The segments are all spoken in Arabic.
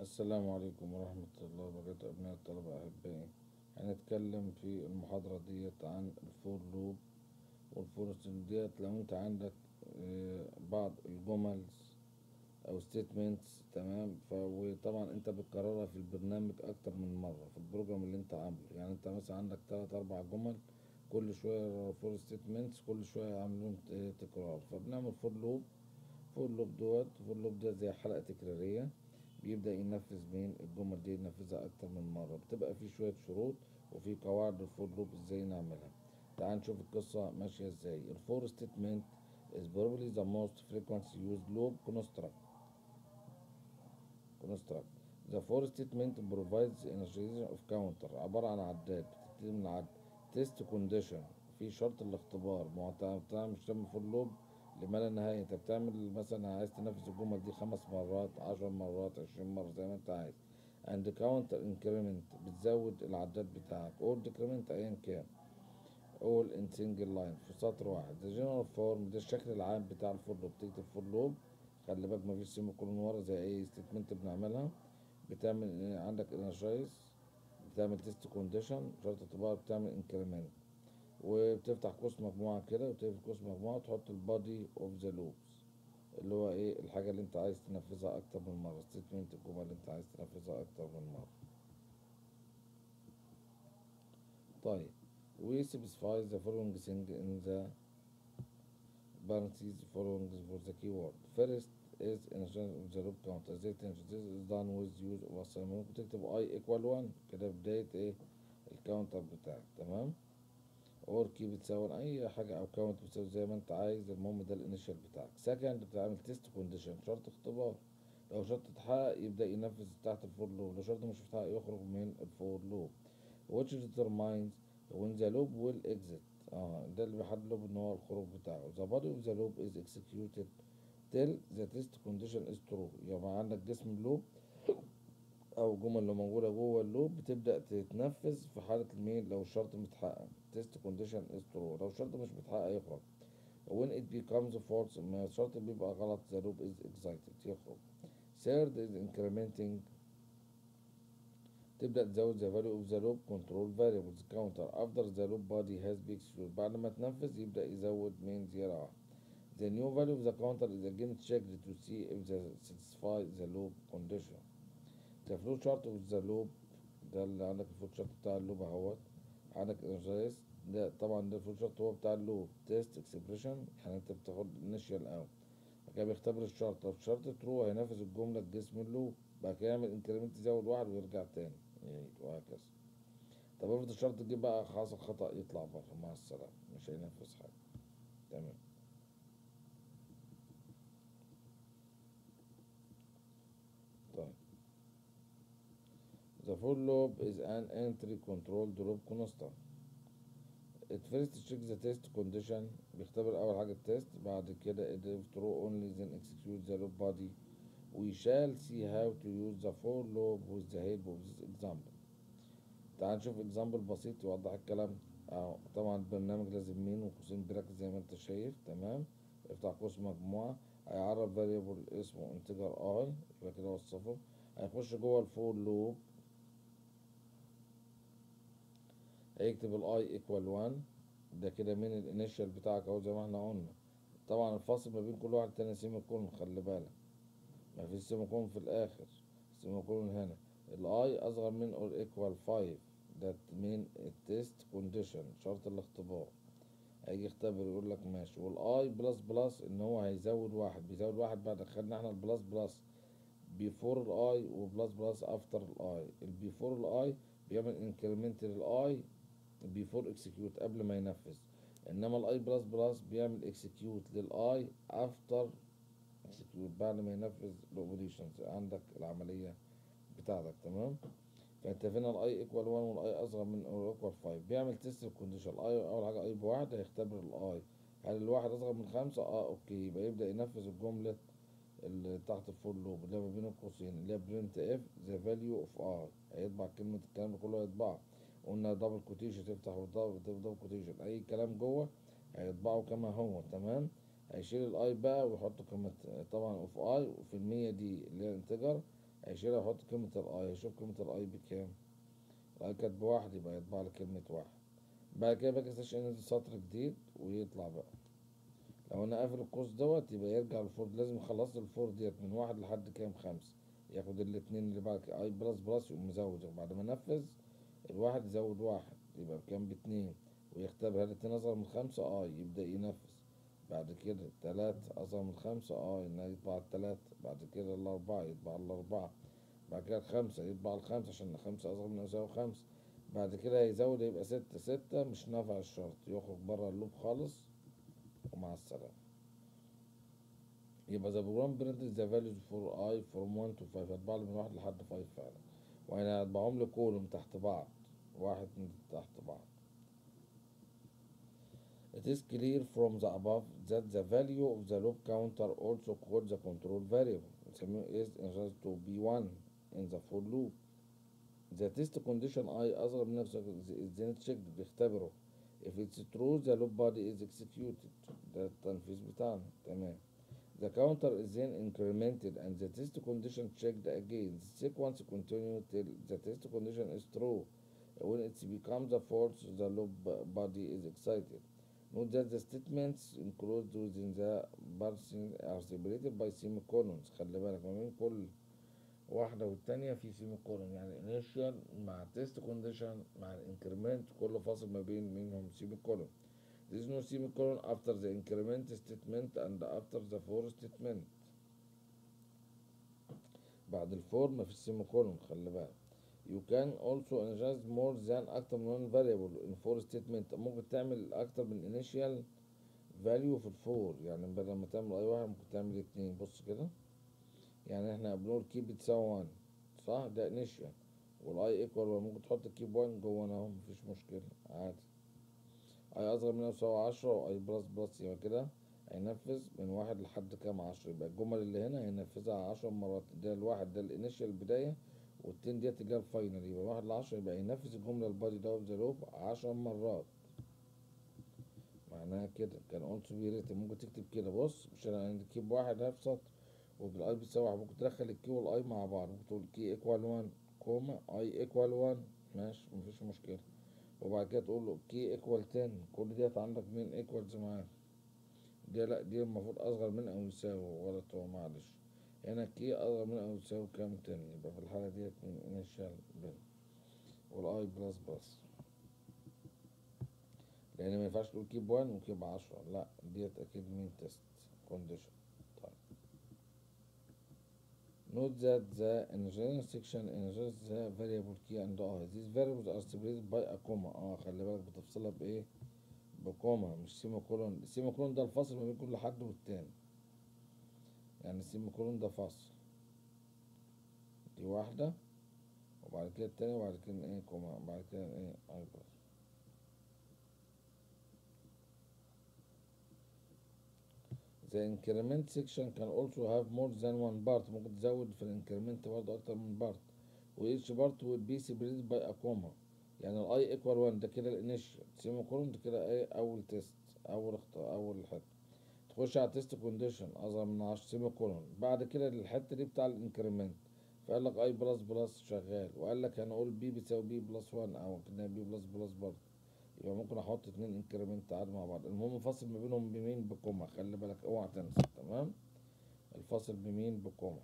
السلام عليكم ورحمة الله وبركاته أبنائي الطلبة أحبائي. هنتكلم في المحاضرة ديت عن ال for loop وال for ديت لو أنت عندك آه، بعض الجمل أو statements تمام؟ وطبعا أنت بتكررها في البرنامج أكتر من مرة في ال program اللي أنت عامله. يعني أنت مثلا عندك تلات أربع جمل كل شوية four statements كل شوية عاملين ت- تكرار. فبنعمل for loop. for loop دوت for loop ده زي حلقة تكرارية. بيبدأ ينفذ مين الجمل دي ينفذها أكتر من مرة. بتبقى في شوية شروط وفي قواعد ال for loop إزاي نعملها. تعال نشوف القصة ماشية إزاي. ال for statement is probably the most frequently used loop construct. construct. The for statement provides initialization of counter. عبارة عن عداد. بتبتدي من عد test condition. في شرط الاختبار. ما مش تعمل for loop لما لا نهاية انت بتعمل مثلا عايز تنفذ الجمل دي خمس مرات عشر مرات عشرين مرة زي ما انت عايز. and counter increment بتزود العداد بتاعك. or decrement ايا كان. all in single line في سطر واحد. the general form ده الشكل العام بتاع الفور لوب تكتب for loop. خلي بالك مفيش semicolon ورا زي أي statement بنعملها. بتعمل؟ عندك initialize بتعمل test condition شرط اختبار بتعمل increment وبتفتح قوس مجموعة كده وتقفل قوس مجموعة وتحط ال body of the loops اللي هو إيه الحاجة اللي أنت عايز تنفذها أكتر من مرة statement الجمل اللي أنت عايز تنفذها أكتر من مرة. طيب we specify the following thing in the parentheses following for the keyword. First is initialization of the loop إزاي تنشئ this is done with use of assignment ممكن تكتب i equal 1 كده بداية إيه ال counter بتاعك تمام؟ or k بتساوي أي حاجة أو count بتساوي زي ما أنت عايز المهم ده ال initial بتاعك. second بتعمل test condition شرط اختبار. لو شرط اتحقق يبدأ ينفذ تحت ال for loop لو شرط مش اتحقق يخرج من ال for loop which determines when the loop will exit. آه ده اللي بيحدد له إن هو الخروج بتاعه. The body of the loop is executed till the test condition is true. يبقى عندك جسم ال loop أو الجمل اللي موجودة جوه ال loop بتبدأ تتنفذ في حالة المين لو الشرط متحقق. test condition is true لو الشرط مش متحقق يخرج. when it becomes false ما الشرط بيبقى غلط. the loop is exited يخرج. third is incrementing تبدأ تزود the value of the loop control variables counter after the loop body has been بعد ما تنفذ يبدأ يزود مين zero The new value of the counter is again checked to see if they satisfy the loop condition. Chart of the loop ده اللي عندك ال flow chart بتاع ال loop اهوت. عندك initialize ده طبعا ده ال flow chart هو بتاع ال loop. test expression. يعني أنت بتاخد initial الأول بعد كده بيختبر الشرط. لو الشرط true هينفذ الجملة بجسم ال loop. بعد كده يعمل increment يزود واحد ويرجع تاني. يعيد وهكذا. طب افرض الشرط جه بقى حصل خطأ يطلع بره. مع السلامة. مش هينفذ حاجة تمام طيب The for loop is an entry control loop constant. It first checks the test condition بيختبر أول حاجة التست بعد كده it if true only then execute the loop body. We shall see how to use the for loop with the help of this example. تعال نشوف example بسيط يوضح الكلام طبعا البرنامج لازم مين وقوسين براكت زي ما انت شايف تمام افتح قوس مجموعة هيعرف variable اسمه integer i يبقى كده وصفه هيخش جوه ال for loop هيكتب ال i equal 1 ده كده من ال initial بتاعك أهو زي ما إحنا قلنا. طبعا الفاصل ما بين كل واحد تاني semicolon خلي بالك. ما فيش semicolon في الآخر semicolon هنا. ال i أصغر من or equal 5 ده من ال test condition شرط الاختبار. هيجي يختبر يقول لك ماشي. وال i plus plus إن هو هيزود واحد. بيزود واحد بعد خدنا إحنا البلس بلس بيفور الاي وبلس بلس افتر الاي البيفور الاي بيعمل increment لل i before execute قبل ما ينفذ. إنما ال i plus plus بيعمل execute لل i after execute بعد ما ينفذ ال operations عندك العملية بتاعتك تمام؟ فأنت فينا ال i equal 1 وال i أصغر من أو equal 5 بيعمل test ال condition ال i أول حاجة i بواحد هيختبر ال i هل الواحد أصغر من خمسة؟ آه okay. يبقى يبدأ ينفذ الجملة اللي تحت ال for loop اللي ما بين القوسين اللي هي printf the value of i هيطبع كلمة الكلام ده كله هيطبعه قلنا double quotation تفتح double quotation أي كلام جوه هيطبعه كما هو تمام؟ هيشيل ال i بقى ويحط كلمه طبعا of i وفي المية d اللي هي ال integer هيشيلها ويحط كلمة ال i هيشوف كلمة ال i بكام؟ ال i كانت بواحد يبقى يطبع لي كلمة واحد. بعد كده slash n ينزل سطر جديد ويطلع بقى. لو أنا قافل القوس دوت يبقى يرجع ال for لازم خلصت ال for ديت من واحد لحد كام؟ خمسة. ياخد الاتنين اللي بعد i plus plus يقوم مزود. بعد ما نفذ الواحد يزود واحد يبقى بكام؟ باتنين. ويختبر هل اتنين اصغر من خمسة؟ آه يبدأ ينفذ بعد كده تلاتة أصغر من خمسة؟ آه يطبع التلاتة. بعد كده الأربعة يطبع الأربعة. بعد كده الخمسة يطبع الخمسة عشان خمسة أصغر من أو يساوي خمسة. بعد كده هيزود يبقى ستة. ستة مش نافع الشرط. يخرج بره اللوب خالص. ومع السلامة. يبقى the program printed the values for i from 1 to 5 هطبع لي من واحد لحد 5 فعلا. وهنا هطبعهم لي كولوم تحت بعض واحد من تحت بعض It is clear from the above that the value of the loop counter also called the control variable is initialized to b1 in the for loop the test condition i أصغر من نفسه is then checked بيختبره if it's true the loop body is executed ده التنفيذ بتاعنا تمام The counter is then incremented and the test condition checked again. The sequence continues till the test condition is true. When it becomes a false, the loop body is excited. Note that the statements enclosed within the parsing are separated by semicolons. خلي بالك ما بين كل واحدة والتانية في semicolon يعني initial مع test condition مع increment كل فاصل ما بين منهم semicolon. There is no semicolon after the increment statement and after the for statement. بعد الفور مفيش semicolon خلي بالك. You can also initialize more than أكتر من one variable in for statement. ممكن تعمل أكتر من initial value في الفور يعني بدل ما تعمل أي واحد ممكن تعمل اتنين بص كده. يعني إحنا بنقول k بتساوي 1 صح ده initial وال i equal ممكن تحط k ب 1 جوه أهو مفيش مشكلة عادي. i أصغر من يساوي عشرة و i plus plus يبقى كده هينفذ من واحد لحد كام عشرة؟ يبقى الجمل اللي هنا هينفذها عشر مرات ده الواحد ده ال initial البداية وال ten ديت اللي ال final يبقى واحد لعشرة يبقى ينفذ الجملة ال body ده of the loop عشر مرات. معناها كده can also be written ممكن تكتب كده بص مش أنا k ب واحد هاف سطر وبال i بتساوي واحد ممكن تدخل ال k وال i مع بعض ممكن تقول k equal 1 comma i equal 1 ماشي مفيش مشكلة. وبعد كده تقول له k equal 10 كل ديت عندك مين equals معاه دي لا دي المفروض أصغر من أو يساوي غلط هو معلش. هنا k أصغر من أو يساوي كام 10 يبقى في الحالة ديت من initial بين وال i plus plus لأن ما ينفعش تقول k ب 1 و k ب 10 لا ديت أكيد مين test condition Note that the initial section initializes the variable key and i. These variables are separated by a comma. آه خلي بالك بتفصلها بإيه؟ ب comma مش semicolon، ال semicolon ده الفصل ما بين كل حد والتاني. يعني ال semicolon ده فصل. دي واحدة وبعد كده التانية وبعد كده إيه comma وبعد كده إيه i The increment section can also have more than one part. ممكن تزود في ال increment برضه أكتر من part. و each part will be separated by a comma. يعني ال i equal 1 ده كده ال initial semicolon ده كده إيه أول test أول أول حتة تخش على test condition أصغر من 10 semicolon بعد كده الحتة دي بتاع ال increment فقال لك i plus plus شغال. وقال لك هنقول b بتساوي b plus 1 أو كده b plus plus برضه. يبقى ممكن أحط اتنين increment عادي مع بعض. المهم فاصل ما بينهم بمين؟ ب comma. خلي بالك اوعى تنسى تمام؟ الفاصل بمين؟ ب comma.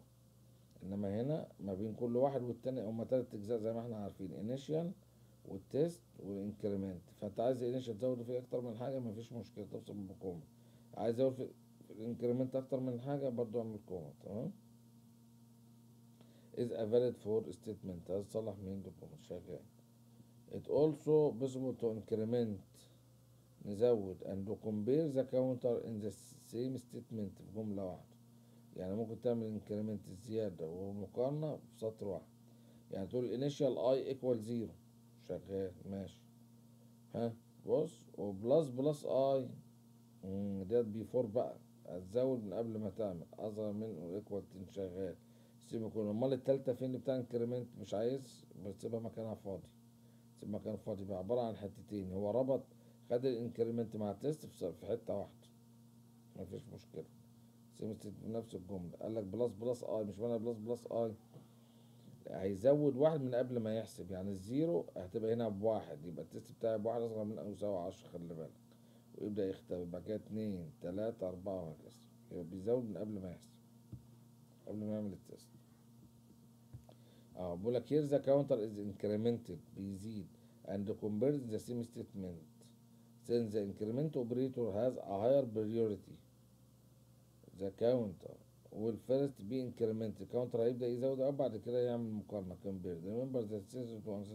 إنما هنا ما بين كل واحد والتاني هما تلات أجزاء زي ما إحنا عارفين initial وال test وال increment فأنت عايز initial تزود فيه أكتر من حاجة مفيش مشكلة تفصل ب comma. عايز تزود في ال increment أكتر من حاجة برضو اعمل comma تمام؟ Is a valid for statement. عايز تصلح مين؟ ب comma. شغال It also possible to increment نزود and compare the counter in the same statement في جملة واحدة. يعني ممكن تعمل increment الزيادة والمقارنة في سطر واحد. يعني تقول initial i equal zero. شغال ماشي. ها؟ بص و plus plus i. ديت before بقى. هتزود من قبل ما تعمل. أصغر من equal 10 شغال. سيبك امال التالتة فين بتاع increment مش عايز بتسيبها مكانها فاضي. سيب مكان فاضي عبارة عن حتتين. هو ربط خد ال increment مع ال test في حتة واحدة. مفيش مشكلة. سيب نفس الجملة. قال لك plus plus i مش معنى plus plus i. هيزود واحد من قبل ما يحسب. يعني ال zero هتبقى هنا بواحد. يبقى ال test بتاعي بواحد أصغر من أو يساوي عشرة خلي بالك. ويبدأ يختبر. بعد كده اتنين تلاتة أربعة وهكذا. يبقى بيزود من قبل ما يحسب. قبل ما يعمل التست. آه بقول لك here the counter is incremented بيزيد and compares the same statement since the increment operator has a higher priority the counter will first be incremented الكاونتر هيبدأ يزود أو بعد كده يعمل مقارنة compare remember that since was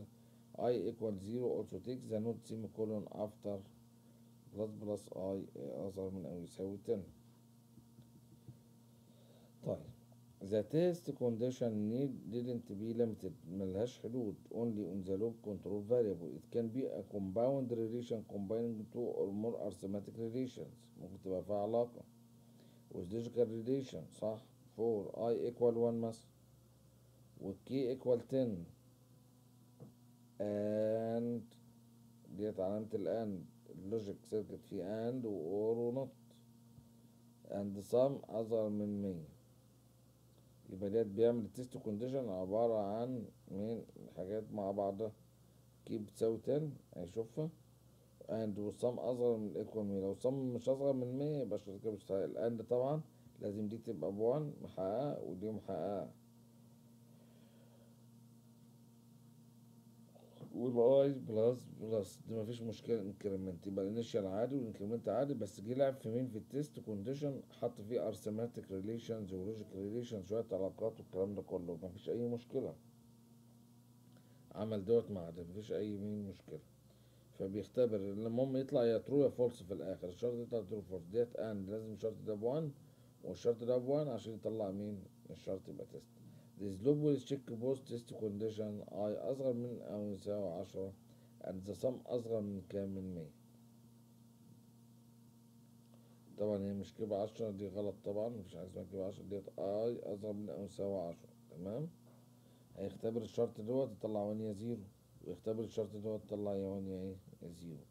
i equal 0 also take the node semicolon after plus plus i أصغر من أو يساوي 10 طيب The test condition need didn't be limited ملهاش حدود only on the loop control variable it can be a compound relation combining two or more arithmetic relations ممكن تبقى فيها علاقة with logical relation صح for i equal 1 مثلا و k equal 10 and ديت علامة ال and اللوجيك سيركت في and و or و not and sum أصغر من 100 يبقى ديت بيعمل ال test condition عبارة عن من حاجات مع بعضها k بتساوي 10 هيشوفها and وال sum اصغر من ال equal 100 لو ال sum مش أصغر من 100 يبقى الشرط مش ال and طبعا لازم دي تبقى ب one محققة ودي محققة. وال i plus plus دي مفيش مشكلة increment يبقى ال initial عادي وال increment عادي بس جه لعب في مين في ال test condition حط فيه arithmetic relations و logic relations شوية علاقات والكلام ده كله. مفيش أي مشكلة. عمل دوت مع ده مفيش أي مين مشكلة. فبيختبر المهم يطلع يا true يا false في الآخر. الشرط يطلع true false ديت and لازم الشرط ده ب one والشرط ده ب one عشان يطلع مين الشرط يبقى test This loop will check both test condition. I أصغر من أو يساوي عشرة and the sum أصغر من كام من مية طبعا هي مش كده عشرة دي غلط طبعا مفيش حاجة اسمها كده عشرة ديت I أصغر من أو يساوي عشرة تمام؟ هيختبر الشرط دوت يطلع يا zero ويختبر الشرط دوت يطلع يا يا إيه zero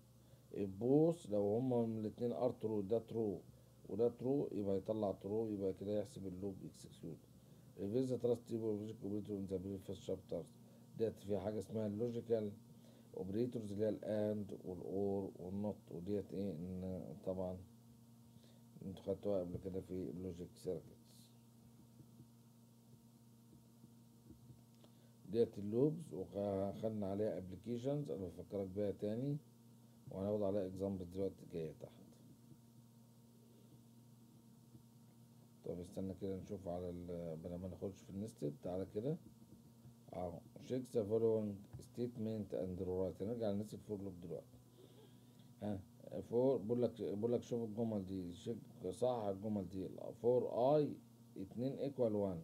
ال both لو هما الاتنين are true ده true وده true يبقى يطلع true يبقى كده يحسب ال loop execute revise the truth table logic operator in the previous chapters ديت فيها حاجة اسمها ال logical operators اللي هي ال and وال or وال not. وديت إيه؟ إن طبعا إنتوا خدتوها قبل كده في ال logic circuits ديت ال loops وخدنا عليها applications أنا بفكرك بيها تاني وهناخد عليها example دلوقتي جاية تحت. طب استنى كده نشوف على بدل ما ناخدش في ال nested تعالى كده. أهو check the following statement and write نرجع لل nested for loop دلوقتي. ها for بقول لك بقول لك شوف الجمل دي check صح الجمل دي. for i اتنين equal 1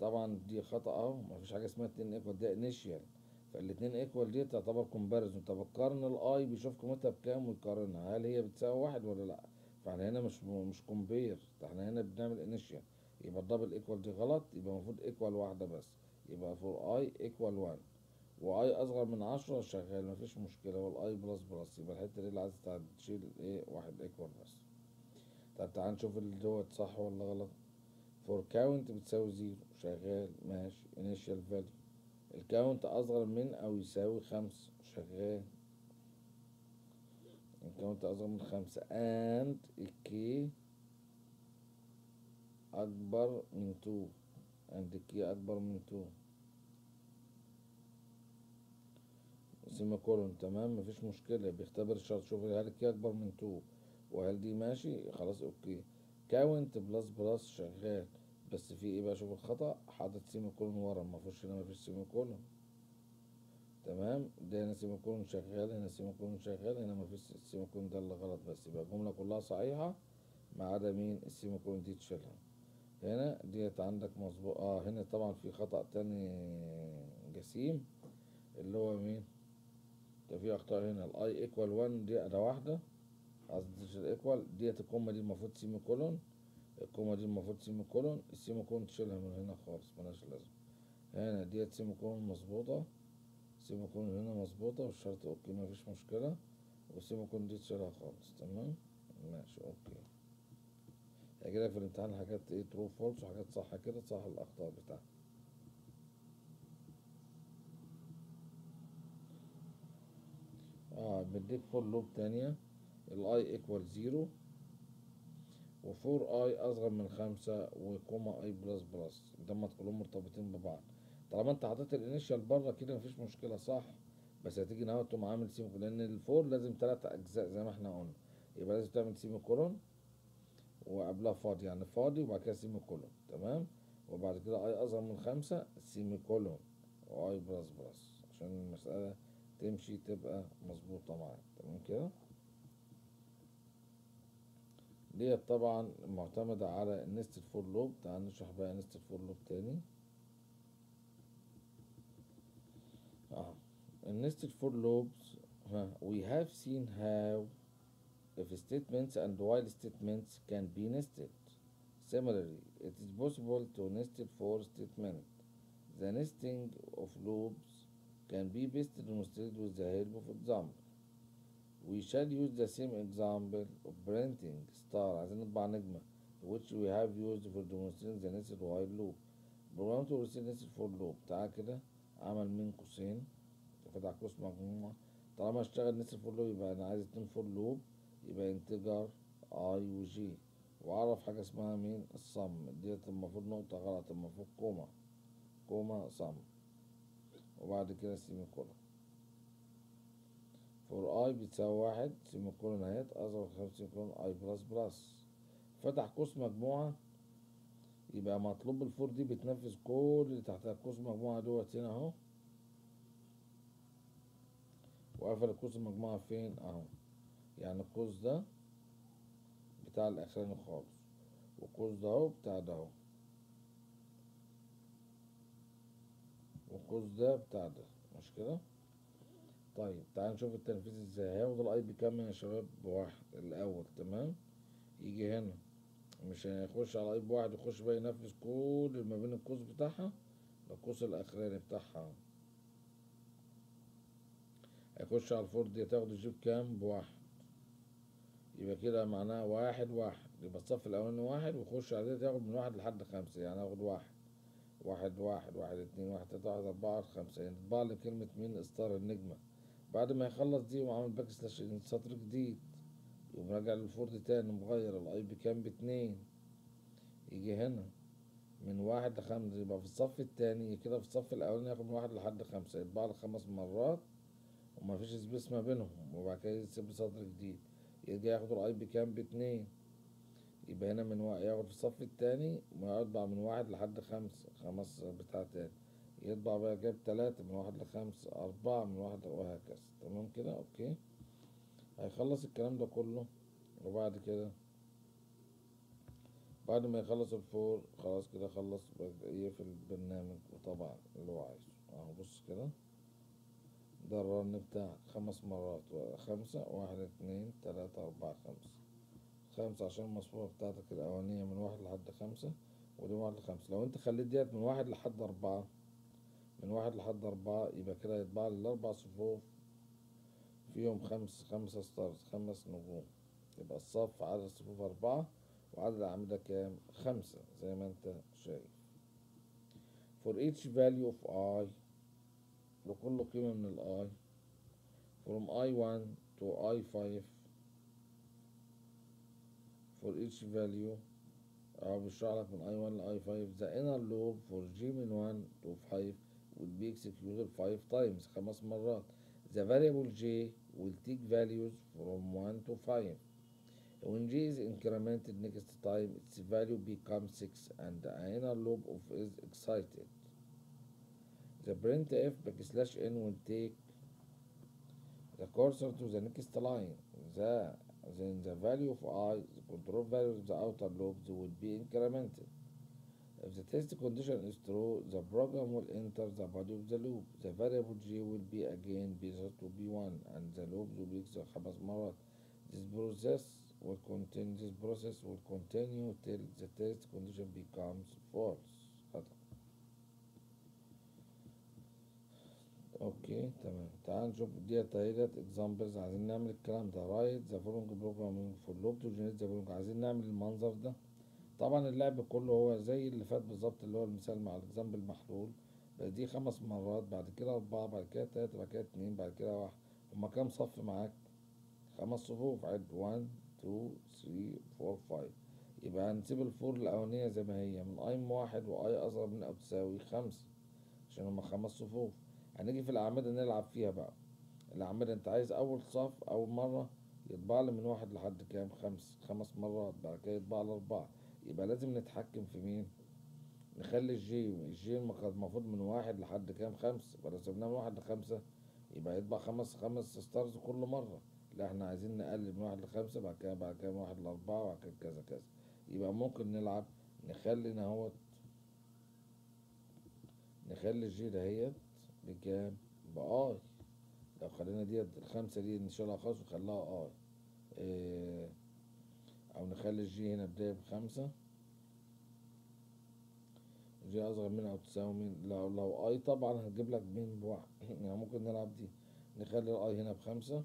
طبعا دي خطأ أهو مفيش حاجة اسمها اتنين equal ده initial فالاتنين equal دي تعتبر comparison طب القارن ال i بيشوف قيمتها بكام ويقارنها هل هي بتساوي واحد ولا لأ؟ فاحنا هنا مش مش compare إحنا هنا بنعمل initial يبقى ال double equal دي غلط يبقى المفروض equal واحدة بس. يبقى for i equal 1 و i أصغر من عشرة شغال مفيش مشكلة. وال i plus plus يبقى الحتة دي اللي عايز تشيل إيه واحد equal بس. طب تعال نشوف اللي دوت صح ولا غلط. for count بتساوي zero شغال. ماشي. initial value. ال count أصغر من أو يساوي خمسة. شغال. ال count أصغر من خمسة. And ال k أكبر من two and ال k أكبر من two semicolon. تمام؟ مفيش مشكلة. بيختبر الشرط. شوف هل ال k أكبر من two وهل دي ماشي؟ خلاص okay. count plus plus شغال. بس في إيه بقى؟ شوف الخطأ. حاطط semicolon ورا. المفروض هنا مفيش semicolon. تمام؟ ده هنا semicolon شغال هنا semicolon شغال هنا مفيش ال semicolon ده اللي غلط بس. يبقى الجملة كلها صحيحة ما عدا مين؟ ال semicolon دي تشيلها هنا ديت عندك مظبوط. آه هنا طبعا في خطأ تاني جسيم اللي هو مين؟ ده في أخطاء هنا. ال i equal 1 دي اداة واحدة. قصدي ال equal ديت ال comma دي المفروض semicolon ال comma دي المفروض semicolon ال semicolon تشيلها من هنا خالص ملهاش لازمة. هنا ديت semicolon مظبوطة. semicolon هنا مظبوطة والشرط okay مفيش مشكلة و semicolon دي تشيلها خالص تمام ماشي okay هيجيلك في الامتحان حاجات إيه true false وحاجات صح كده تصحح الاخطاء بتاعتك آه بنديك فور لوب تانية الاي ايكوال زيرو وفور اي اصغر من خمسة وكوما اي بلس بلس دمت كلهم مرتبطين ببعض طالما انت حطيت الانيشال بره كده مفيش مشكلة صح؟ بس هتيجي نهار تقوم عامل سيمي لأن الفور لازم تلات أجزاء زي ما إحنا قلنا. يبقى لازم تعمل سيمي كولون وقبلها فاضي يعني فاضي وبعد كده سيمي كولون تمام؟ وبعد كده آي أصغر من خمسة سيمي كولون و i plus plus عشان المسألة تمشي تبقى مظبوطة معاك تمام كده؟ ديت طبعا معتمدة على ال nested for loop تعال نشرح بقى nested for loop تاني. اه النستد فور لوبس we have seen how if statements and while statements can be nested similarly it is possible to nested for statement the nesting of loops can be best demonstrated with the help of example we shall use the same example of printing star عايزين نطبع نجمة which we have used for demonstrating the nested while loop program to receive nested for loop تعال كده عمل من قوسين. فتح قوس مجموعة. طالما اشتغل nested for loop يبقى أنا عايز اتنين for loop يبقى انتجر آي وجي وعرف حاجة اسمها مين؟ الصم. ديت المفروض نقطة غلط المفروض كوما. comma sum. وبعد كده semicolon for i بتساوي واحد semicolon اهيت أصغر semicolon i plus plus. فتح قوس مجموعة يبقى مطلوب ال for دي بتنفذ كل اللي تحتها. قوس مجموعة دوت هنا اهو. وقفل القوس المجموعة فين؟ اهو. يعني القوس ده بتاع الاخراني خالص. والقوس ده اهو بتاع ده اهو. والقوس ده بتاع ده. مش كده؟ طيب تعال نشوف التنفيذ إزاي. هياخد ال i بكام يا شباب؟ بواحد الأول تمام؟ يجي هنا. مش هيخش على ال i بواحد يخش بقى ينفذ كل ما بين القوس بتاعها القوس الأخراني بتاعها. هيخش على ال for دي تاخد ال j بكام؟ بواحد. يبقى كده معناها واحد واحد. يبقى الصف الأولاني واحد ويخش على دي تاخد من واحد لحد خمسة يعني هاخد واحد. واحد واحد واحد اتنين واحد تلاتة واحد أربعة خمسة. يعني لي كلمة مين؟ إصدار النجمة. بعد ما يخلص دي وعامل backslash سطر جديد. يقوم راجع لل for تاني مغير ال i بكام باتنين. يجي هنا من واحد لخمسة يبقى في الصف التاني كده في الصف الأولاني ياخد من واحد لحد خمسة يطبع لي خمس مرات ومفيش space ما بينهم وبعد كده يسيب سطر جديد. يرجع ياخد ال i بكام باتنين. يبقى هنا من واحد ياخد في الصف التاني ويطبع من واحد لحد خمسة خمس بتاع تاني. يطبع بقى جاب تلاتة من واحد لخمسة أربعة من واحد وهكذا. تمام كده؟ okay. هيخلص الكلام ده كله وبعد كده بعد ما يخلص ال for خلاص كده خلص يقفل البرنامج وطبعا اللي هو عايزه. أهو بص كده ده ال run بتاعك خمس مرات خمسة واحد اتنين تلاتة أربعة خمسة. خمسة عشان المصفوفة بتاعتك الأولانية من واحد لحد خمسة ودي من واحد لخمسة. لو أنت خليت ديت من واحد لحد أربعة من واحد لحد أربعة يبقى كده يطبع لي الأربع صفوف فيهم خمس خمسة stars خمس نجوم. يبقى الصف عدد الصفوف أربعة وعدد الأعمدة كام؟ خمسة زي ما أنت شايف. For each value of i لكل قيمة من ال i from i1 to i5 for each value أو بيشرح لك من i1 ل i5 the inner loop for g من 1 to 5 will be executed 5 times خمس مرات. The variable j will take values from 1 to 5 when j is incremented next time its value becomes 6 and the inner loop of is excited. The printf backslash n will take the cursor to the next line. The then the value of i the control value of the outer loops will be incremented if the test condition is true the program will enter the body of the loop the variable g will be again be set to be 1 and the loop will be executed خمس مرات this process will continue this process will continue till the test condition becomes false okay تمام تعال نشوف ديت اهيت examples عايزين نعمل الكلام ده write the following programming for loop to generate the following عايزين نعمل المنظر ده طبعا اللعب كله هو زي اللي فات بالظبط اللي هو المثال مع ال example محلول بس دي خمس مرات بعد كده أربعة بعد كده تلاتة بعد كده اتنين بعد كده واحد. هما كام صف معاك؟ خمس صفوف. عد. 1 2 3 4 5 يبقى هنسيب ال for الأولانية زي ما هي. من i واحد و i أصغر من أو تساوي خمسة عشان هما خمس صفوف. هنيجي في الأعمدة نلعب فيها بقى. الأعمدة أنت عايز أول صف أول مرة يطبع لي من واحد لحد كام؟ خمس. خمس مرات بعد كده يطبع لي أربعة يبقى لازم نتحكم في مين؟ نخلي ال j ال j المفروض من واحد لحد كام؟ خمسة يبقى لو سيبناه من واحد لخمسة يبقى يطبع خمس خمس stars كل مرة. لا إحنا عايزين نقلل من واحد لخمسة بعد كده بعد كده من واحد لأربعة وبعد كده كذا كذا. يبقى ممكن نلعب نخلي نهوت نخلي ال j دهيت بكام؟ ب i. لو خلينا ديت الخمسة دي نشيلها خالص ونخليها i. آه أو نخلي ال j هنا بداية بخمسة. j أصغر من أو تساوي من لو لو i طبعا هتجيب لك مين بواحد. يعني ممكن نلعب دي. نخلي ال i هنا بخمسة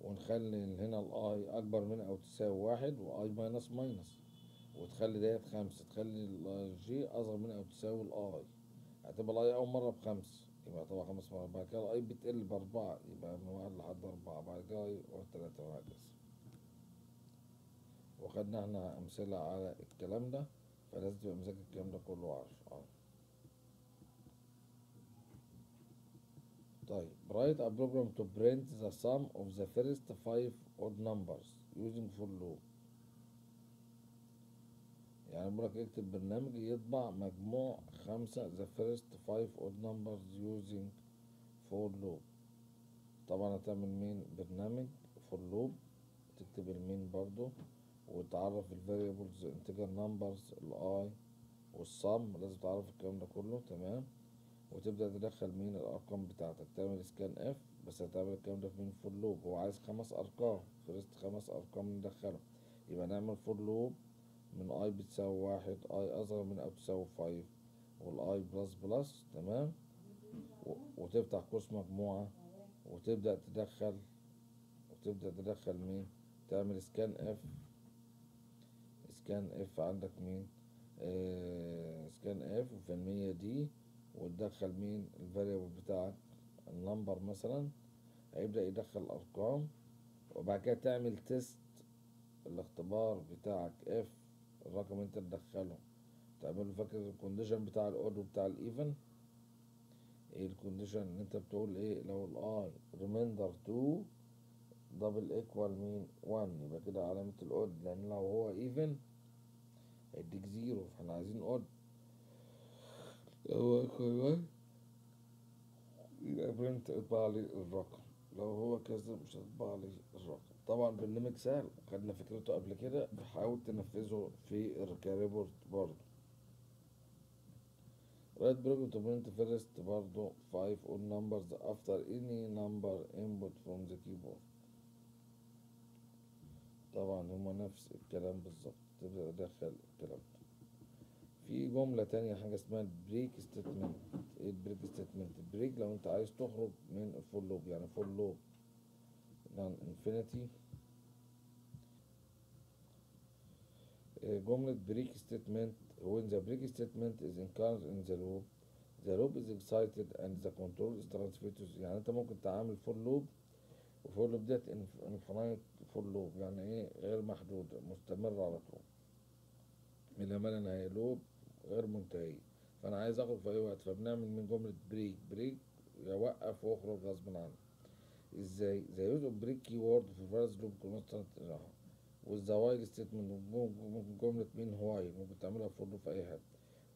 ونخلي هنا ال i أكبر من أو تساوي واحد و i minus minus وتخلي ديت خمسة. تخلي ال j أصغر من أو تساوي ال i هتبقى ال i أول مرة بخمسة. يبقى طبعا خمس مرات. بعد كده ال i بتقل بأربعة. يبقى من واحد لحد أربعة. بعد كده i وهكذا. وخدنا إحنا أمثلة على الكلام ده فلازم تبقى مذاكر الكلام ده كله عارف آه طيب write a program to print the sum of the first five odd numbers using for loop. يعني بقولك اكتب برنامج يطبع مجموع خمسة the first five odd numbers using for loop. طبعا هتعمل مين برنامج for loop تكتب المين برضو. وتعرف ال variables integer numbers ال i والsum لازم تعرف الكلام ده كله تمام؟ وتبدأ تدخل مين الأرقام بتاعتك. تعمل scanf بس هتعمل الكلام ده في مين؟ for loop هو عايز خمس أرقام. first خمس أرقام ندخلهم. يبقى نعمل for loop من i بتساوي واحد i أصغر من أو تساوي five وال i plus plus تمام؟ وتفتح قوس مجموعة. وتبدأ تدخل. وتبدأ تدخل مين؟ تعمل scanf scanf عندك مين؟ آه scanf وفي المية دي وتدخل مين؟ ال variable بتاعك ال number مثلا. هيبدأ يدخل أرقام وبعد كده تعمل test الاختبار بتاعك if الرقم أنت تدخله. تعمله فاكر ال condition بتاع ال odd وبتاع ال even؟ إيه ال condition؟ إن أنت بتقول إيه؟ لو ال i. remainder 2 double equal مين 1 يبقى كده علامة ال odd لأن لو هو even هيديك zero فاحنا عايزين odd هو equal 1 يبقى print اطبع لي الرقم. لو هو كذا مش هتطبع لي الرقم. طبعا برنامج سهل. خدنا فكرته قبل كده بحاول تنفذه في ال report برضه. Write program to print first برضه. 5 odd numbers after any number input from the keyboard. طبعا هما نفس الكلام بالظبط. تبدأ تدخل الكلام في جملة تانية حاجة اسمها ال break statement إيه ال break statement ال break لو أنت عايز تخرج من ال for loop يعني for loop non infinity. جملة break statement. When the break statement is encountered in the loop the loop is exited and the control is transferred to يعني أنت ممكن تعمل for loop وال for loop ديت infinite for loop يعني إيه؟ غير محدود مستمر على طول. من ما لا نهاية loop غير منتهي. فأنا عايز اخرج في أي وقت فبنعمل من جملة break break يوقف واخرج غصب عني إزاي؟ زي use of break keyword في various loop constant وال the while statement ممكن جملة مين while ممكن تعملها for في أي حاجة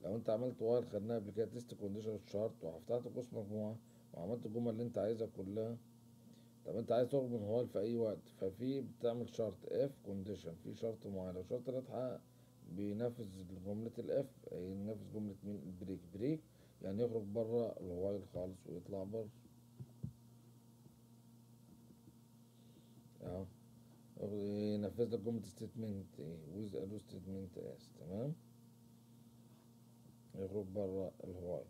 لو أنت عملت while خدناها قبل كده test condition شارت وفتحت قوس مجموعة وعملت الجمل اللي أنت عايزها كلها طب أنت عايز تخرج من while في أي وقت. ففي بتعمل شرط if condition في شرط معين. لو الشرط ده اتحقق بينفذ جملة ال if ينفذ جملة مين؟ ال break break يعني يخرج بره ال while خالص ويطلع بره أهو. ينفذ لك جملة statement ويز ألو statement اس تمام؟ يخرج بره ال while.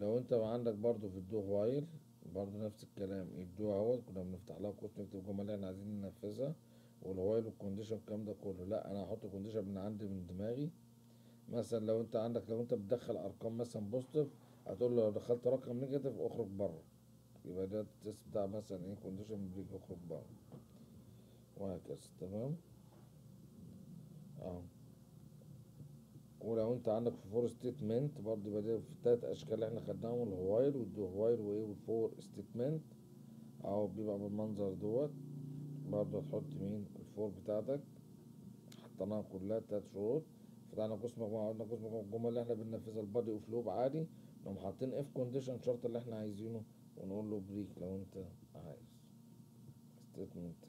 لو أنت عندك برضو في ال do while برضو نفس الكلام. ال do أهوت كنا بنفتح لها قوس نكتب اللي إحنا عايزين ننفذها. وال while وال condition الكلام ده كله. لا أنا هحط condition من عندي من دماغي. مثلا لو أنت عندك لو أنت بتدخل أرقام مثلا positive هتقول له لو دخلت رقم negative اخرج بره. يبقى ده ال test بتاع مثلا إيه condition break يخرج بره. وهكذا تمام؟ اهو ولو أنت عندك في for statement برضه يبقى ده في التلات أشكال اللي إحنا خدناهم ال while وال do while وإيه وال for statement اهو بيبقى بالمنظر دوت. برضه هتحط مين؟ ال for بتاعتك. حطيناها كلها تلات شروط. فتحنا قسم مجموعة قلنا قسم مجموعة الجمل اللي إحنا بننفذها ال body of loop عادي. نقوم حاطين if condition شرط اللي إحنا عايزينه ونقول له break لو انت عايز. statement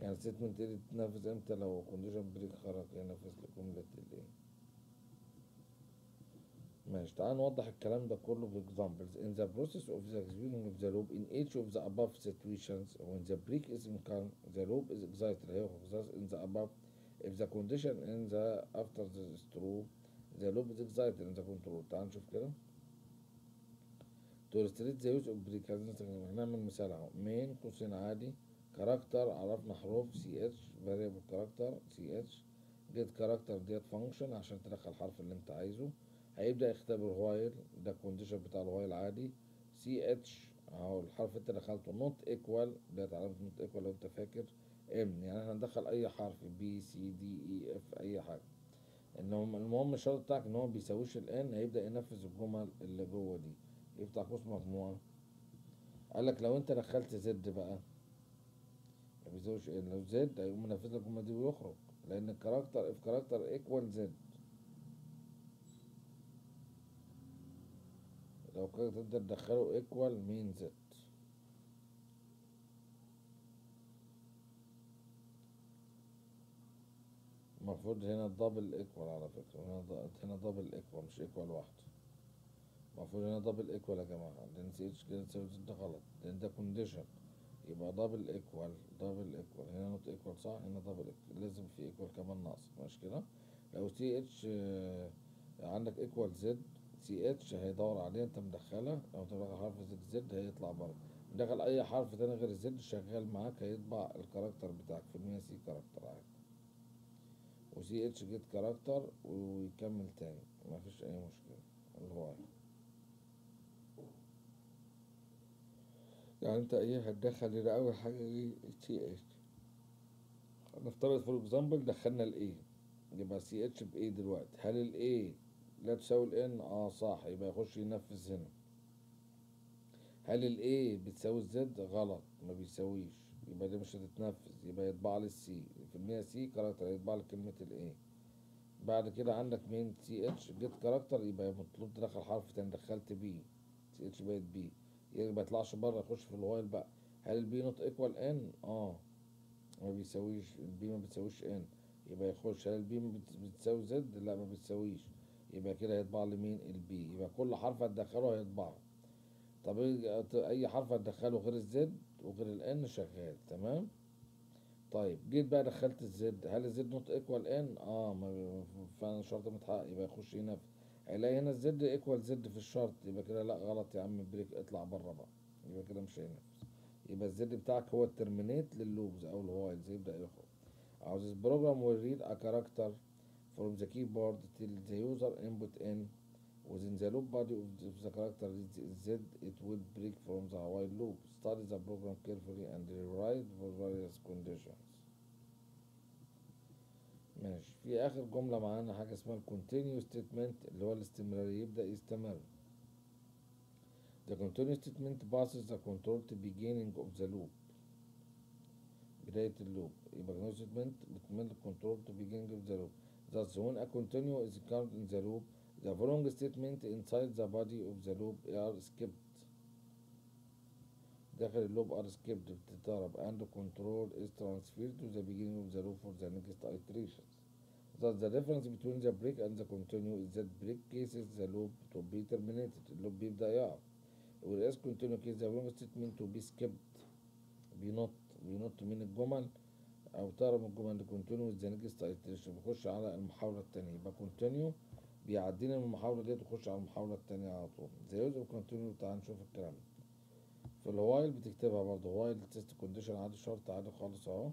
يعني statement دي تتنفذ إمتى لو condition break خرج ينفذ لك جملة الايه ماشي تعال نوضح الكلام ده كله ب examples in the process of the execution of the loop in each of the above situations when the break is encountered the loop is exited هيخرج thus in the above if the condition in the after the is true the loop is exited in the control تعال نشوف كده to illustrate the use of break هنعمل مثال اهو main قوسين عادي character عرفنا حروف ch variable ch get character ديت function عشان تدخل الحرف اللي انت عايزه هيبدأ يختبر while ده ال condition بتاع ال while عادي سي اتش أهو الحرف انت دخلته not equal ديت علامة not equal لو انت فاكر. M يعني إحنا هندخل أي حرف B C D E F أي حاجة. انهم المهم الشرط بتاعك إن هو بيساويش ال N هيبدأ ينفذ الجمل اللي جوه دي. يفتح قوس مجموعة. لك لو انت دخلت Z بقى ما بيساويش N لو Z هيقوم منفذ لك الجملة دي ويخرج لأن ال character if character equal Z لو كده تقدر تدخله equal مين Z المفروض هنا double equal على فكرة. هنا هنا double equal مش equal واحدة المفروض هنا double equal يا جماعة. لأن سي اتش كده تساوي Z غلط. لأن ده condition يبقى double equal double equal هنا not equal صح؟ هنا double equal لازم في equal كمان ناقص. مش كده؟ لو سي اتش عندك equal Z ch هيدور عليه انت مدخلها لو انت مدخل حرف Z Z هيطلع بره مدخل أي حرف تاني غير ال Z شغال معاك هيطبع ال character بتاعك في المية C character عادي. و ch get character ويكمل تاني مفيش أي مشكلة. اللي هو يعني أنت إيه هتدخل هنا اول حاجة دي ch. نفترض for example دخلنا ال a يبقى ch بإيه دلوقتي؟ هل ال a لا تساوي ال n آه صح. يبقى يخش ينفذ هنا. هل ال a بتساوي ال z غلط. ما بيساويش. يبقى دي مش هتتنفذ. يبقى يطبع لي ال c في المية c character يطبع لي كلمة ال a بعد كده عندك مين؟ ch get character يبقى مطلوب تدخل حرف تاني. دخلت b ch بقت b يبقى ما يطلعش بره. يخش في ال while بقى. هل ال b not equal n آه. ما بيساويش. ال b ما بتساويش n يبقى يخش. هل ال b بت- بتساوي z لا ما بتساويش. يبقى كده هيطبع لي مين؟ ال b يبقى كل حرف هتدخله هيطبعه. طب إيه- أي حرف هتدخله غير ال z وغير ال n شغال تمام؟ طيب جيت بقى دخلت ال z هل ال z not equal n آه ما فعلا الشرط متحقق. يبقى يخش ينفذ هيلاقي هنا ال z equal z في الشرط. يبقى كده لا غلط يا عم break اطلع بره بقى. يبقى كده مش هينفذ يبقى الزد بتاعك هو الترمينيت لللوبز أو الوايلز يبدأ يخرج. عاوز ال program read a character from the keyboard till the user input in within the loop body of the, of the character is Z it will break from the while loop study the program carefully and rewrite for various conditions ماشي في اخر جملة معانا حاجة اسمها continue statement اللي هو الاستمرارية يبدأ يستمر The continuous statement passes the control to beginning of the loop بداية اللوب يبقى continuous statement بتمل control to beginning of the loop Thus when a continue is counted in the loop the following statement inside the body of the loop are skipped داخل اللوب are skipped بتتضرب and control is transferred to the beginning of the loop for the next iterations Thus the difference between the break and the continue is that break cases the loop to be terminated اللوب بيبدأ يقف whereas continue case the wrong statement to be skipped بينط بينط من الجمل أو تهرب من with the next iteration بيخش على المحاولة التانية. يبقى continue بيعدينا من المحاولة ديت ويخش على المحاولة التانية على طول. زي of continue تعال نشوف الكلام ده. في الوايل بتكتبها برضه. وايل تيست كونديشن عادي شرط عادي خالص أهو.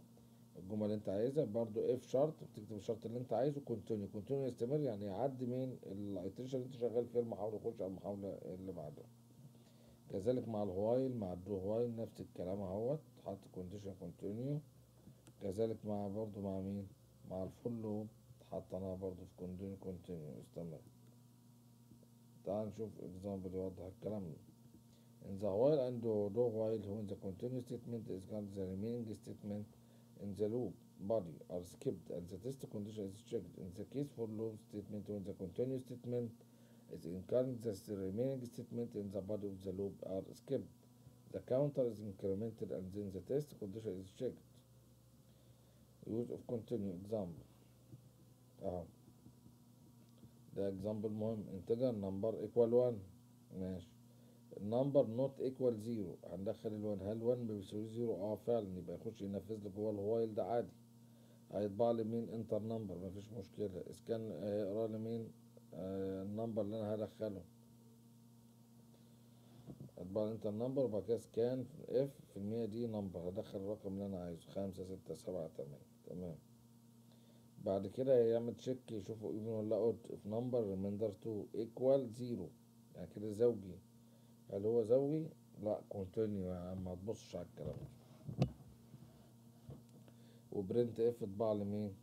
الجمل اللي أنت عايزها. برضه if شرط بتكتب الشرط اللي أنت عايزه. continue continue يستمر يعني يعدي من ال iteration اللي أنت شغال فيها المحاولة يخش على المحاولة اللي بعدها. كذلك مع ال while مع ال do while نفس الكلام أهوت. حط condition continue كذلك مع برضو مع مين مع ال for حطيناها برضو في condition continue استمر تعال نشوف example يوضح الكلام ده in the while and do while when the continuous statement is called the remaining statement in the loop body are skipped and the test condition is checked in the case for loop statement when the continuous statement is incarnate the remaining statement in the body of the loop are skipped the counter is incremented and then the test condition is checked use of continue example. أهو. ده example مهم. integer number equal 1 ماشي. ال number not equal zero هندخل ال one هل 1 بيساوي zero آه فعلا. يبقى يخش ينفذ لي جوه ال while ده عادي. هيطبع لي مين؟ enter number مفيش مشكلة. scan هيقرا لي مين؟ آه ال number اللي أنا هدخله. هيطبع لي enter number وبعد كده scanf في المية d number هدخل الرقم اللي أنا عايزه. خمسة ستة سبعة تمانية. تمام بعد كده يعمل check يشوفه even ولا odd if number remainder 2 equal zero يعني كده زوجي هل هو زوجي؟ لا continue عم ما تبصش على الكلام ده و printf اطبع لي مين؟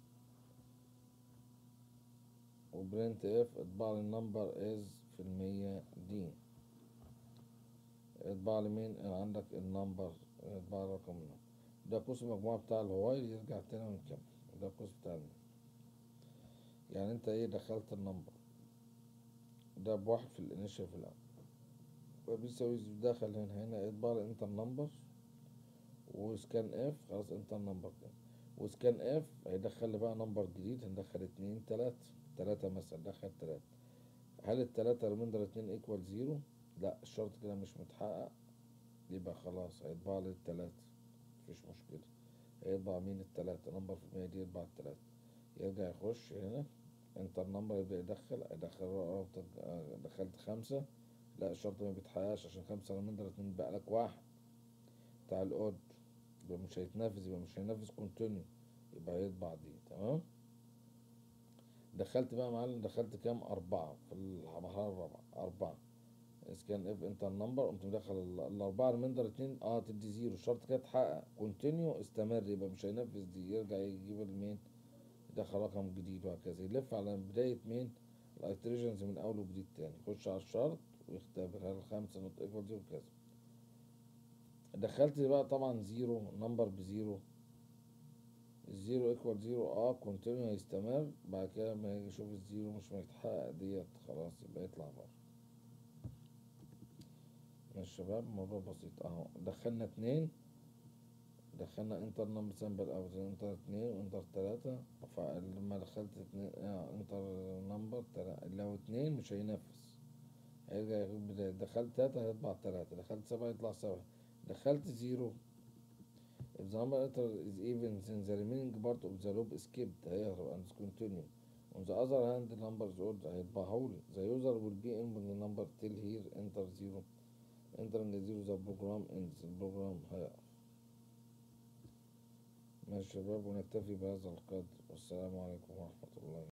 و printf اطبع لي ال number is في المية d اطبع لي مين؟ عندك ال number اطبع رقم ده قوس المجموعة بتاع الهواي يرجع تاني ونكمل ده قوس بتاعنا يعني انت إيه دخلت ال number؟ ده بواحد في ال initial في الأول. فبيساوي دخل هنا. هنا اطبع لي enter number و scanf خلاص enter number كده. و scanf هيدخل لي بقى number جديد. هندخل اتنين تلاتة تلاتة مثلا. دخل تلاتة. هل التلاتة remainder اتنين equal zero؟ لا. الشرط كده مش متحقق. يبقى خلاص. هيطبع لي التلاتة مفيش مشكلة. هيطبع مين التلاتة number في المية d يطبع التلاتة. يرجع يخش هنا enter number يبدأ يدخل هيدخل دخلت خمسة. لا الشرط ما بيتحققش عشان خمسة remainder اتنين بقى لك واحد. بتاع ال odd يبقى مش هيتنفذ يبقى مش هينفذ continue يبقى هيطبع دي تمام؟ دخلت بقى يا معلم دخلت كام؟ أربعة في المرحلة الرابعة أربعة. scanf enter number قمت مدخل الأربعة remainder اتنين آه تدي zero. الشرط كده اتحقق continue استمر يبقى مش هينفذ دي يرجع يجيب المين يدخل رقم جديد وهكذا. يلف على بداية مين؟ ال iterations من أول وجديد تاني. يخش على الشرط ويختبر هل خمسة not equal zero كذا. دخلت بقى طبعا zero number ب zero. ال zero equal zero آه continue هيستمر. بعد كده لما يجي يشوف ال zero مش هيتحقق ديت خلاص يبقى يطلع بره. ماشي شباب الموضوع بسيط أهو. دخلنا اتنين. دخلنا enter number sample أو enter اتنين و enter تلاتة. فلما دخلت اتنين آه enter number تلاتة لو اتنين مش هينفذ هيرجع يقول بداية. دخلت تلاتة هيطبع تلاتة. دخلت سبعة يطلع سبعة. دخلت zero. If the number entered is even then the remaining part of the loop skipped هيهرب and continue on the other hand the number is odd. هيطبعهولي. The user will be inputting the number till here. Enter zero. Entering zero the program ends البروجرام هيقف ماشي يا شباب ونكتفي بهذا القدر والسلام عليكم ورحمة الله